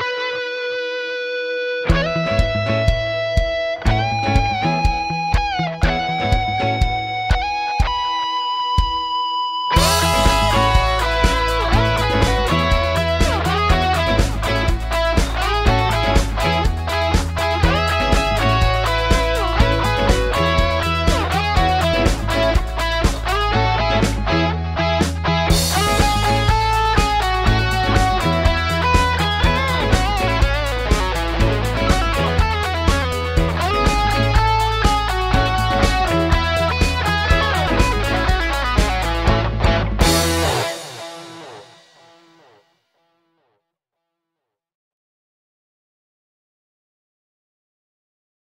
you